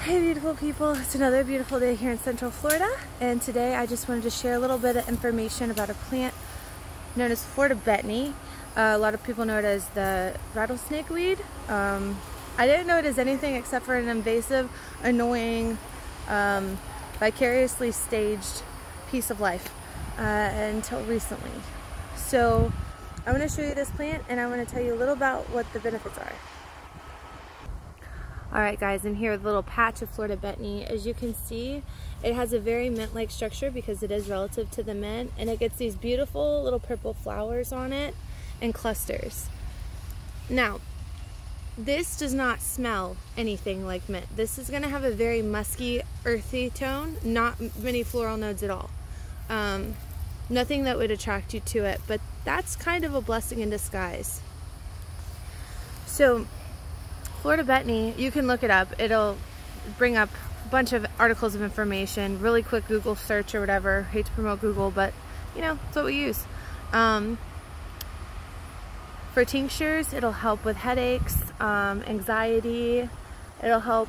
Hey beautiful people, it's another beautiful day here in Central Florida and today I just wanted to share a little bit of information about a plant known as Florida betony. Uh, a lot of people know it as the rattlesnake weed. Um, I didn't know it as anything except for an invasive, annoying, um, vicariously staged piece of life uh, until recently. So I want to show you this plant and I want to tell you a little about what the benefits are. Alright guys, I'm here with a little patch of Florida betony. As you can see, it has a very mint-like structure because it is relative to the mint and it gets these beautiful little purple flowers on it and clusters. Now, this does not smell anything like mint. This is going to have a very musky, earthy tone, not many floral nodes at all. Um, nothing that would attract you to it, but that's kind of a blessing in disguise. So Florida Betony, you can look it up. It'll bring up a bunch of articles of information, really quick Google search or whatever. Hate to promote Google, but you know, it's what we use. Um, for tinctures, it'll help with headaches, um, anxiety. It'll help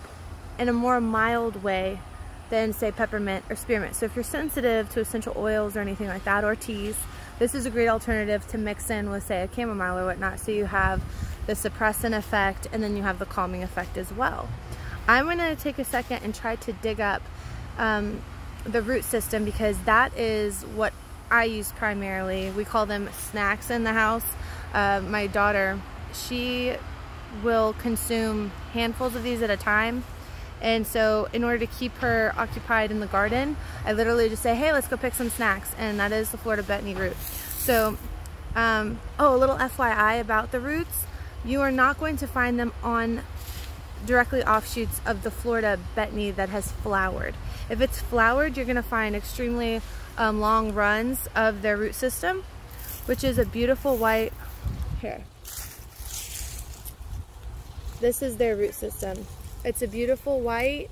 in a more mild way than say peppermint or spearmint. So if you're sensitive to essential oils or anything like that or teas, this is a great alternative to mix in with say a chamomile or whatnot so you have the suppressant effect, and then you have the calming effect as well. I'm gonna take a second and try to dig up um, the root system because that is what I use primarily. We call them snacks in the house. Uh, my daughter, she will consume handfuls of these at a time. And so in order to keep her occupied in the garden, I literally just say, hey, let's go pick some snacks. And that is the Florida betony root. So, um, oh, a little FYI about the roots. You are not going to find them on directly offshoots of the Florida betony that has flowered. If it's flowered, you're gonna find extremely um, long runs of their root system, which is a beautiful white, here. This is their root system. It's a beautiful white.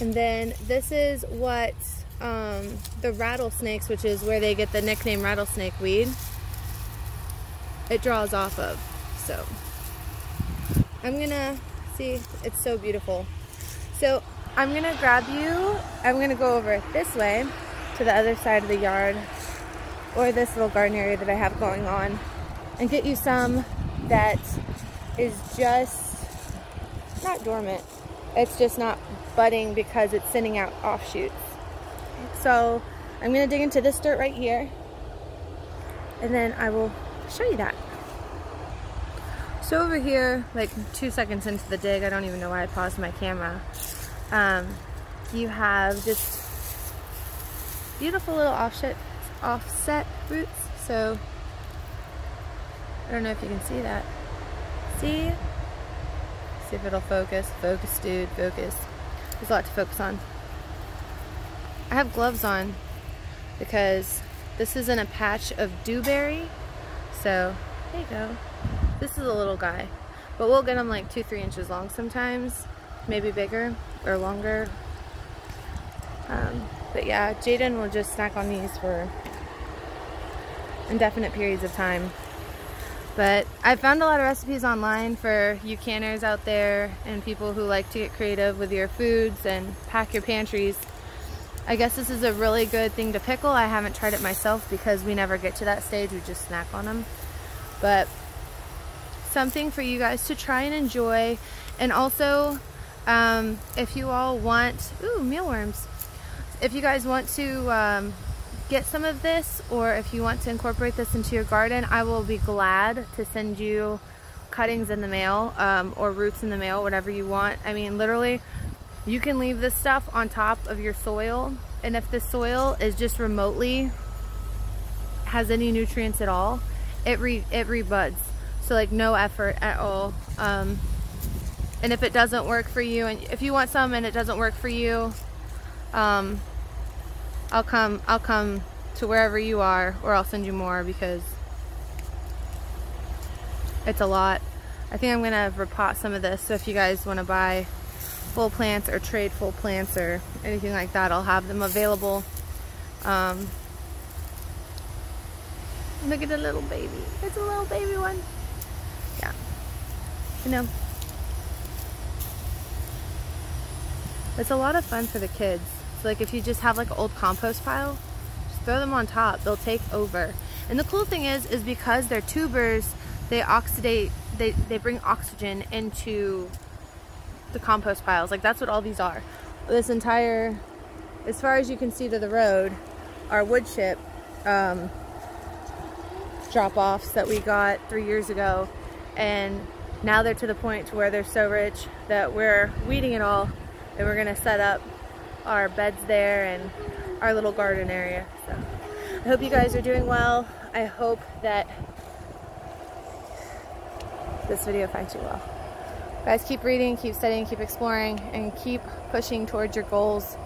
And then this is what um, the rattlesnakes, which is where they get the nickname rattlesnake weed, it draws off of. So I'm gonna see, it's so beautiful. So I'm gonna grab you, I'm gonna go over this way to the other side of the yard or this little garden area that I have going on and get you some that is just not dormant. It's just not budding because it's sending out offshoots. So I'm gonna dig into this dirt right here and then I will show you that. So over here, like two seconds into the dig, I don't even know why I paused my camera. Um, you have just beautiful little offset, offset roots. So I don't know if you can see that. See? See if it'll focus. Focus, dude, focus. There's a lot to focus on. I have gloves on because this is in a patch of dewberry. So, there you go. This is a little guy. But we'll get them like two, three inches long sometimes. Maybe bigger or longer. Um, but yeah, Jaden will just snack on these for indefinite periods of time. But I found a lot of recipes online for you canners out there and people who like to get creative with your foods and pack your pantries. I guess this is a really good thing to pickle. I haven't tried it myself because we never get to that stage. We just snack on them. But something for you guys to try and enjoy. And also, um, if you all want, ooh, mealworms. If you guys want to um, get some of this or if you want to incorporate this into your garden, I will be glad to send you cuttings in the mail um, or roots in the mail, whatever you want. I mean, literally, you can leave this stuff on top of your soil and if the soil is just remotely has any nutrients at all, it re it rebuds. So like no effort at all. Um, and if it doesn't work for you, and if you want some and it doesn't work for you, um, I'll come I'll come to wherever you are, or I'll send you more because it's a lot. I think I'm gonna repot some of this. So if you guys want to buy full plants or trade full plants or anything like that, I'll have them available. Um, look at the little baby. It's a little baby one. Yeah. you know, it's a lot of fun for the kids. So like if you just have like an old compost pile, just throw them on top. They'll take over. And the cool thing is, is because they're tubers, they oxidate, they, they bring oxygen into the compost piles. Like that's what all these are. This entire, as far as you can see to the road, our wood chip um, drop-offs that we got three years ago. And now they're to the point to where they're so rich that we're weeding it all and we're gonna set up our beds there and our little garden area. So I hope you guys are doing well. I hope that this video finds you well. Guys, keep reading, keep studying, keep exploring, and keep pushing towards your goals.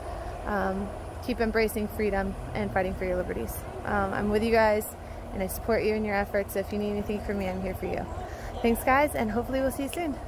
Um, keep embracing freedom and fighting for your liberties. Um, I'm with you guys, and I support you in your efforts. If you need anything from me, I'm here for you. Thanks, guys, and hopefully we'll see you soon.